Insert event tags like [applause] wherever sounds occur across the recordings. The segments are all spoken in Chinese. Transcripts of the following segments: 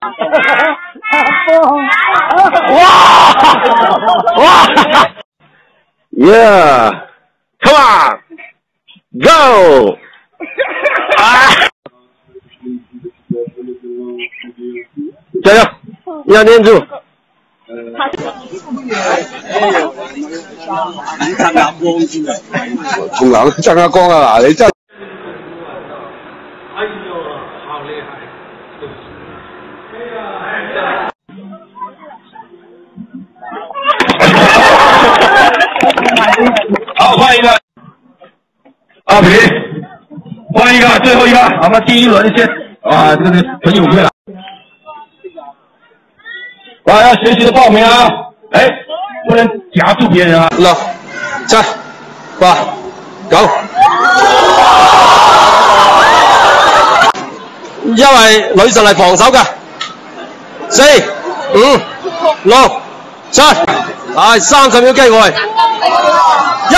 [laughs] 哇哇！[laughs] Yeah，come on，go！啊！加油，要念住。同人张亚光啊，[laughs] 嗱你真。哎呦，好厉害！好，换一个，阿平，换一个，最后一个，我们第一轮先啊，这个很踊跃了。大家学习的报名啊，哎，不能夹住别人啊。六、七、八、九。因为女神系防守嘅。四、五、六、七，系三十秒机会，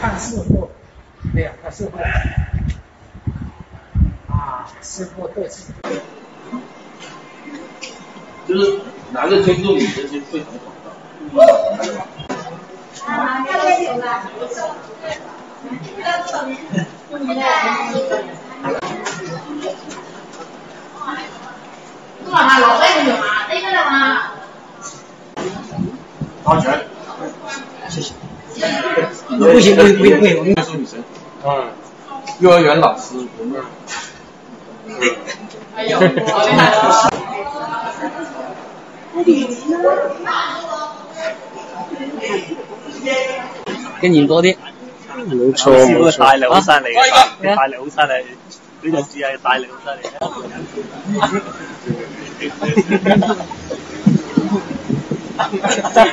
看师傅，对呀，看师傅。啊，师傅对齐。就是男的尊重女的就非常爽。啊，这边有啦。都話下落咧，用下啲㗎啦嘛。好拳。不行，不行，不行，不行，我说女神。嗯。幼儿园老师。哎呦，好厉害！跟你多啲。冇錯，冇錯。大力好犀利，大力好犀利，呢就只係大力好犀利。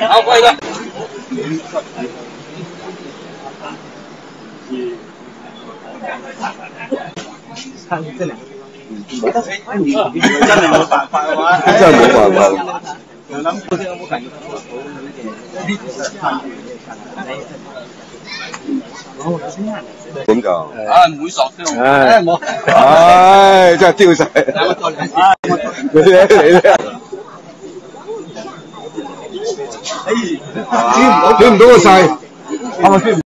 好，过一个。看这两个。真係冇辦法嘅話，真係冇辦法。有冇感覺到好有啲參與咁就。啊，唔會索嘅。唉，冇。唉，真係丟晒。你咧，你咧。哎，轉唔到個勢，係咪先？